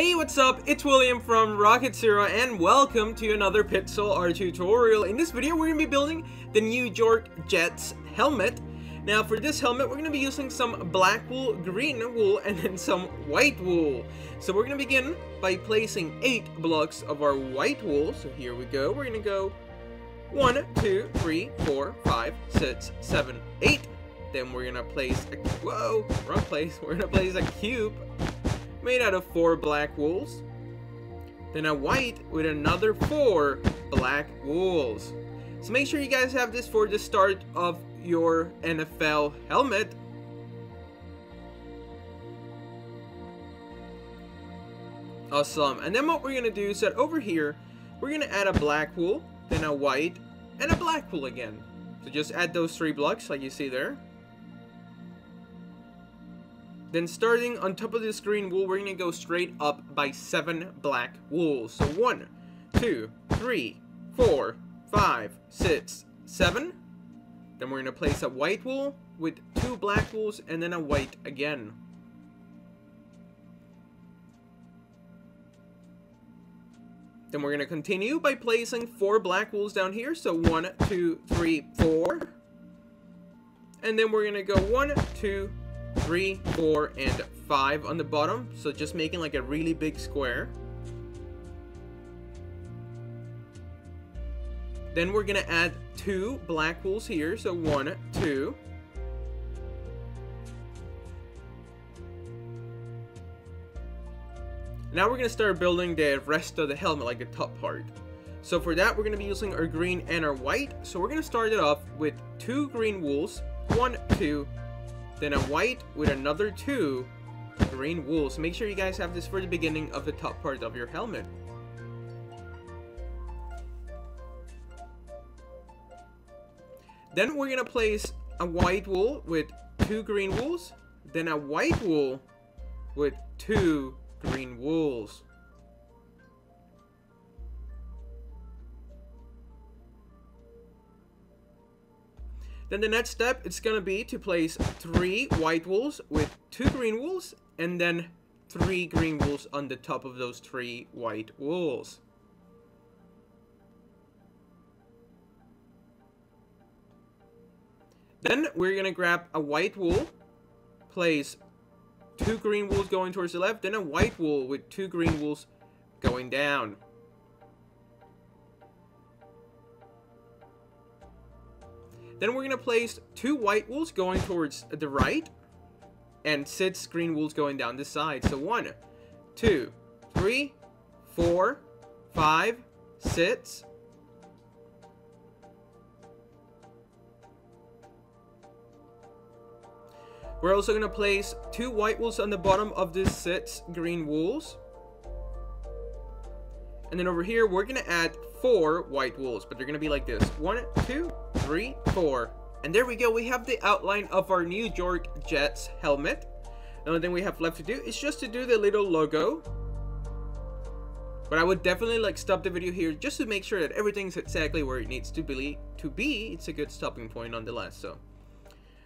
Hey, what's up? It's William from Rocket Zero and welcome to another Pixel art tutorial. In this video, we're going to be building the New York Jets helmet. Now, for this helmet, we're going to be using some black wool, green wool, and then some white wool. So we're going to begin by placing 8 blocks of our white wool. So here we go. We're going to go 1, 2, 3, 4, 5, 6, 7, 8. Then we're going to place a... Whoa! Wrong place. We're going to place a cube made out of four black wools. Then a white with another four black wools. So make sure you guys have this for the start of your NFL helmet. Awesome. And then what we're going to do is that over here, we're going to add a black wool, then a white, and a black wool again. So just add those three blocks like you see there. Then starting on top of the screen wool, we're to go straight up by 7 black wools. So one, two, three, four, five, six, seven. Then we're to place a white wool with 2 black wools and then a white again. Then we're going to continue by placing 4 black wools down here. So one, two, three, four. And then we're going to go one, two three, four, and five on the bottom. So just making like a really big square. Then we're gonna add two black wools here. So one, two. Now we're gonna start building the rest of the helmet, like the top part. So for that, we're gonna be using our green and our white. So we're gonna start it off with two green wools, one, two, then a white with another two green wool. So make sure you guys have this for the beginning of the top part of your helmet. Then we're to place a white wool with two green wools. Then a white wool with two green wools. Then the next step, it's going to be to place three white wools with two green wools, and then three green wools on the top of those three white wools. Then we're going to grab a white wool, place two green wools going towards the left, then a white wool with two green wools going down. Then we're going to place two white wools going towards the right and six green wools going down the side. So one, two, three, four, five, six. We're also going to place two white wools on the bottom of these six green wools. And then over here, we're to add four white wools, but they're to be like this. One, two, three, four. And there we go. We have the outline of our New York Jets helmet. The only thing we have left to do is just to do the little logo. But I would definitely like stop the video here just to make sure that everything's exactly where it needs to be. To be, it's a good stopping point nonetheless. So,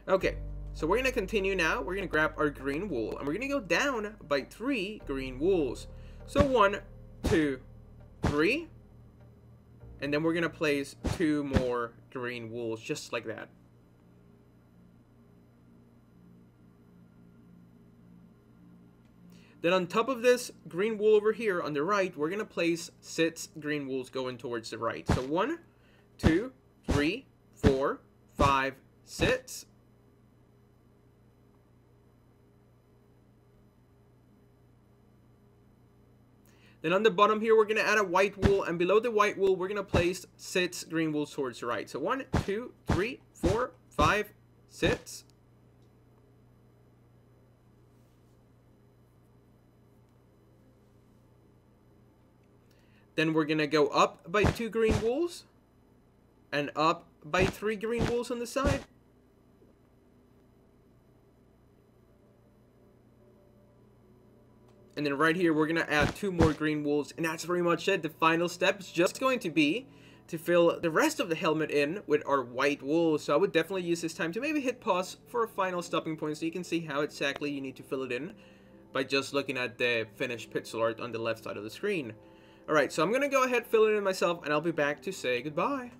okay. So we're gonna continue now. We're gonna grab our green wool and we're gonna go down by three green wools. So one, two, three, and then we're going to place two more green wools, just like that. Then on top of this green wool over here on the right, we're going to place six green wools going towards the right. So one, two, three, four, five, six, Then on the bottom here, we're going to add a white wool. And below the white wool, we're going to place six green wool swords right. So one, two, three, four, five, six. Then we're going to go up by two green wools. And up by three green wools on the side. And then right here, we're going to add two more green wools. And that's pretty much it. The final step is just going to be to fill the rest of the helmet in with our white wool. So I would definitely use this time to maybe hit pause for a final stopping point so you can see how exactly you need to fill it in. by just looking at the finished pixel art on the left side of the screen. Alright, so I'm gonna go ahead, fill it in myself, and I'll be back to say goodbye.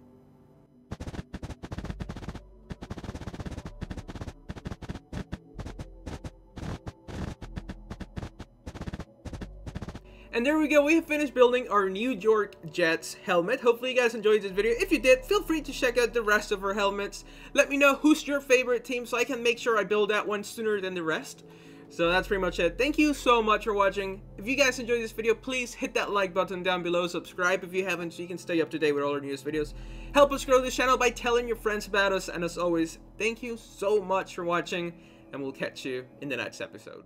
And there we go, we have finished building our New York Jets helmet. Hopefully you guys enjoyed this video. If you did, feel free to check out the rest of our helmets. Let me know who's your favorite team so I can make sure I build that one sooner than the rest. So that's pretty much it. Thank you so much for watching. If you guys enjoyed this video, please hit that like button down below. Subscribe if you haven't so you can stay up to date with all our newest videos. Help us grow this channel by telling your friends about us. And as always, thank you so much for watching. And we'll catch you in the next episode.